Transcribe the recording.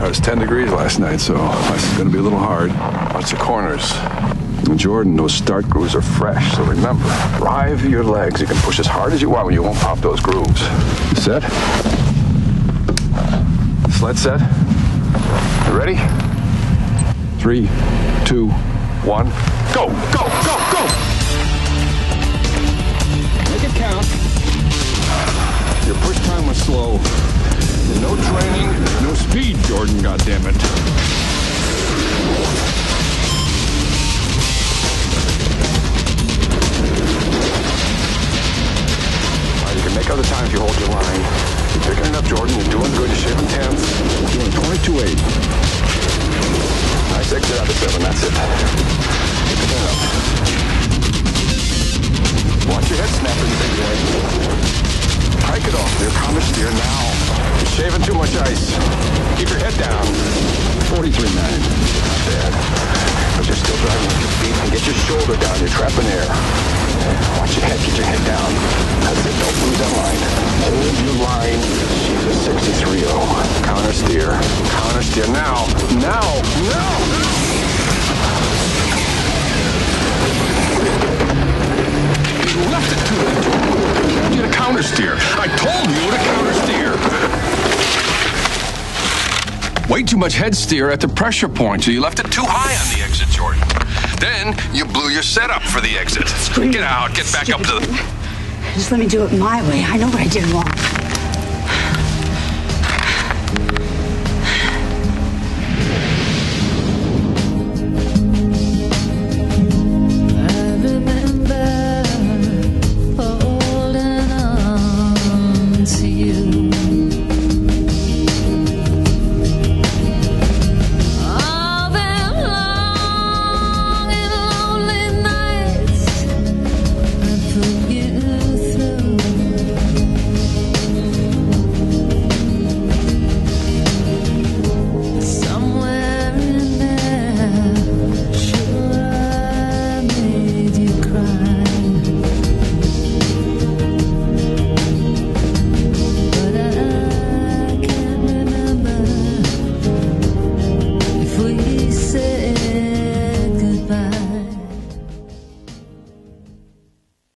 It was 10 degrees last night, so this is going to be a little hard. Lots of corners. And Jordan, those start grooves are fresh, so remember, drive your legs. You can push as hard as you want when you won't pop those grooves. Set? Sled set? You ready? Three, two, one, go, go, go, go! The time if you hold your line. You're picking it up, Jordan. You're doing good. You're shaving tenths. You're doing 22.8. Nice exit out of seven. That's it. Keep it up. Watch your head snapping, big boy. Hike it off. You're counter steer now. You're shaving too much ice. Keep your head down. 43.9. Not bad. But you're still driving with your feet and get your shoulder down. You're trapping air. Watch your head. Get your head down. That's it. Steer now. Now. Now. You left it too late, Jordan. I told you to counter steer. I told you to counter steer. Way too much head steer at the pressure point, so you left it too high on the exit, Jordan. Then you blew your setup for the exit. Get out, get back up to the. Just let me do it my way. I know what I did wrong.